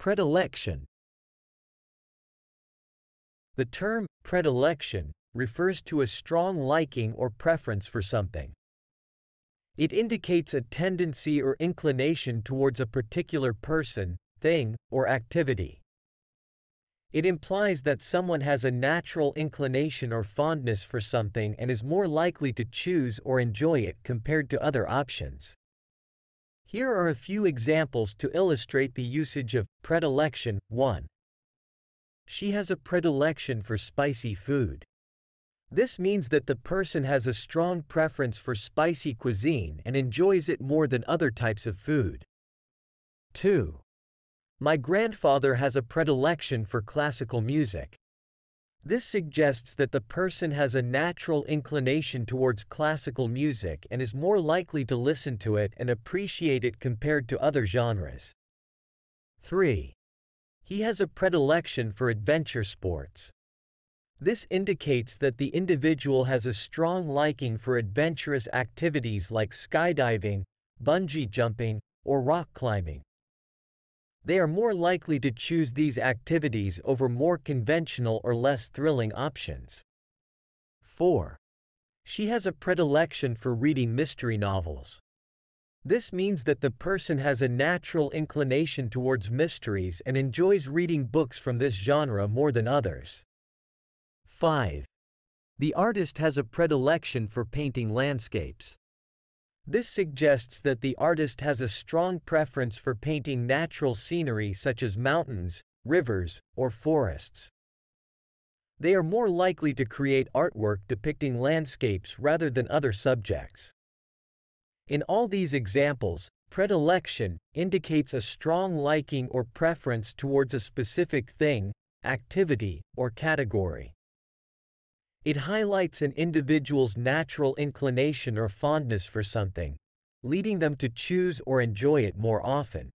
Predilection The term predilection refers to a strong liking or preference for something. It indicates a tendency or inclination towards a particular person, thing, or activity. It implies that someone has a natural inclination or fondness for something and is more likely to choose or enjoy it compared to other options. Here are a few examples to illustrate the usage of predilection. 1. She has a predilection for spicy food. This means that the person has a strong preference for spicy cuisine and enjoys it more than other types of food. 2. My grandfather has a predilection for classical music. This suggests that the person has a natural inclination towards classical music and is more likely to listen to it and appreciate it compared to other genres. 3. He has a predilection for adventure sports. This indicates that the individual has a strong liking for adventurous activities like skydiving, bungee jumping, or rock climbing. They are more likely to choose these activities over more conventional or less thrilling options. 4. She has a predilection for reading mystery novels. This means that the person has a natural inclination towards mysteries and enjoys reading books from this genre more than others. 5. The artist has a predilection for painting landscapes. This suggests that the artist has a strong preference for painting natural scenery such as mountains, rivers, or forests. They are more likely to create artwork depicting landscapes rather than other subjects. In all these examples, predilection indicates a strong liking or preference towards a specific thing, activity, or category. It highlights an individual's natural inclination or fondness for something, leading them to choose or enjoy it more often.